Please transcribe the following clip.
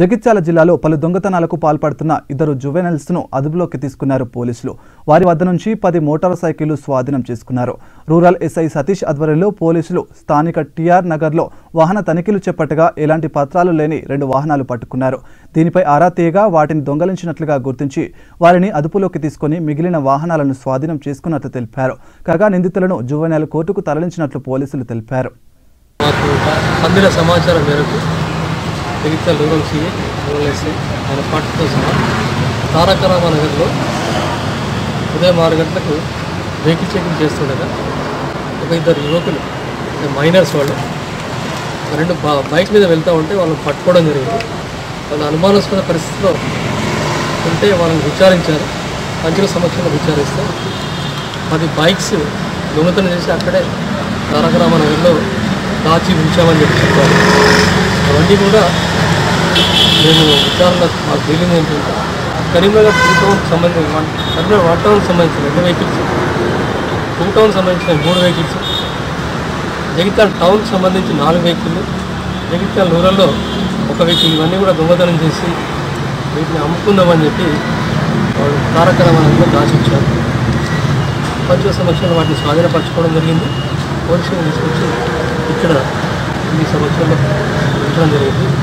జగిత్యాల జిల్లాలో పలు దొంగతనాలకు పాల్పడుతున్న ఇద్దరు జువెనల్స్ను అదుపులోకి తీసుకున్నారు పోలీసులు. వారి వద్ద నుంచి పది మోటార్ సైకిళ్ళు స్వాధీనం చేసుకున్నారు. రూరల్ ఎస్ఐ సతీష్ ఆధ్వర్యంలో పోలీసులు స్థానిక టిఆర్ నగర్లో వాహన తనిఖీలు చేపట్టగా ఎలాంటి పత్రాలు లేని రెండు వాహనాలు పట్టుకున్నారు. దీనిపై ఆరా తీయగా వాటిని దొంగలించినట్లుగా గుర్తించి వారిని అదుపులోకి తీసుకుని మిగిలిన వాహనాలను స్వాధీనం చేసుకున్నట్లు తెలిపారు. కాగా నిందితులను జువెనల్ కోర్టుకు తరలించినట్లు పోలీసులు తెలిపారు. సమాచారం మేరకు Jagtial rural CI rural SI ఆయన పార్టీతో సహా తారక రామానగర్లో ఉదయం ఆరు గంటలకు వెహికల్ చెకింగ్ చేస్తుండగా ఒక ఇద్దరు యువకులు మైనర్స్ వాళ్ళు రెండు బా బైక్ మీద వెళ్తూ ఉంటే వాళ్ళని పట్టుకోవడం జరిగింది. వాళ్ళు అనుమానాస్పద పరిస్థితిలో ఉంటే వాళ్ళని విచారించారు. పంచుల సమక్షంలో విచారిస్తే పది బైక్స్ దొంగతనం చేసి అక్కడే తారక రామానగర్లో దాచి ఉంచామని చెప్పి చెప్పారు. అవన్నీ కూడా నేను విచారణ మా ఫీలింగ్ ఏంటంటే కరీంనగర్ టూ టౌన్కి సంబంధించిన కరీంనగర్ వన్ టౌన్కి సంబంధించిన రెండు వెహికల్స్ టూ టౌన్కి సంబంధించిన మూడు వెహికల్స్ జగిత్యాల టౌన్కి సంబంధించి నాలుగు వెహికల్ జగిత్యాల రూరల్లో ఒక వెహికల్ ఇవన్నీ కూడా దొంగతనం చేసి వీటిని అమ్ముకుందామని చెప్పి వాళ్ళు కార్యక్రమాలను దాచిచ్చారు ప్రపంచ సమక్షంలో వాటిని స్వాధీనపరచుకోవడం జరిగింది. పోలీసులు తీసుకొచ్చి ఇక్కడ ఈ సమక్షంలో ఉంచడం జరిగింది.